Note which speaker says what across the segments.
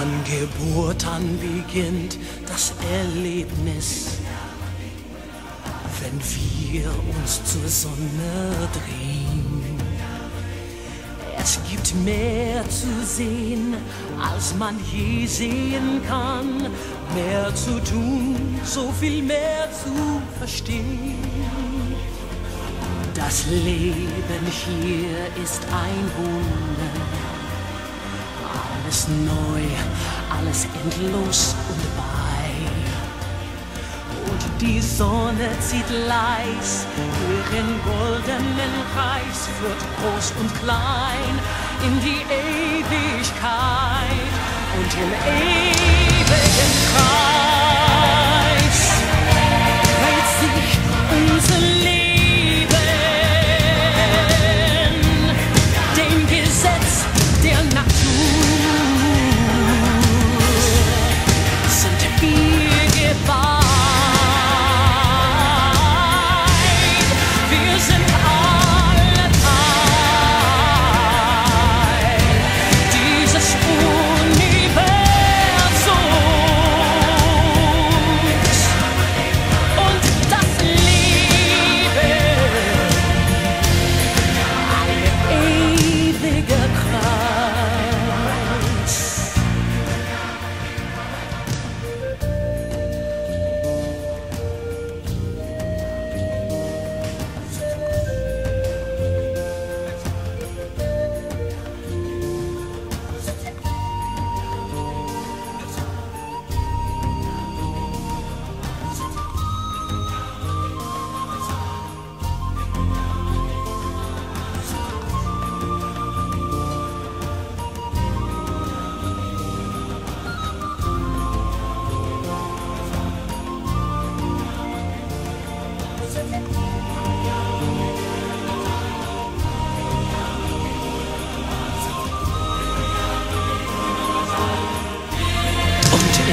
Speaker 1: Von Geburt an beginnt das Erlebnis, wenn wir uns zur Sonne drehen. Es gibt mehr zu sehen, als man je sehen kann, mehr zu tun, so viel mehr zu verstehen. Das Leben hier ist ein Wunder. Alles neu, alles endlos und bei. Und die Sonne zieht leis ihren goldenen Kreis, führt groß und klein in die Ewigkeit und im ewigen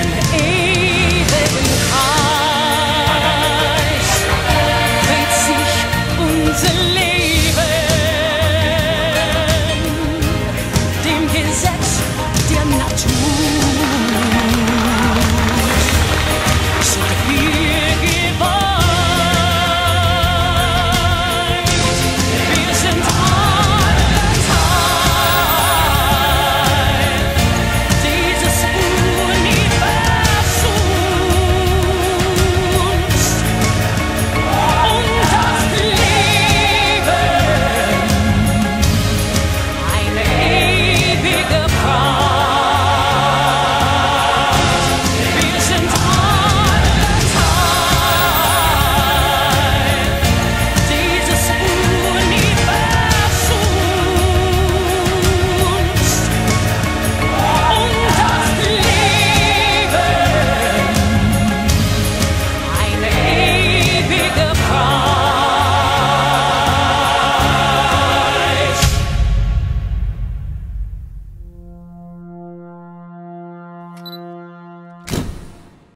Speaker 1: Und im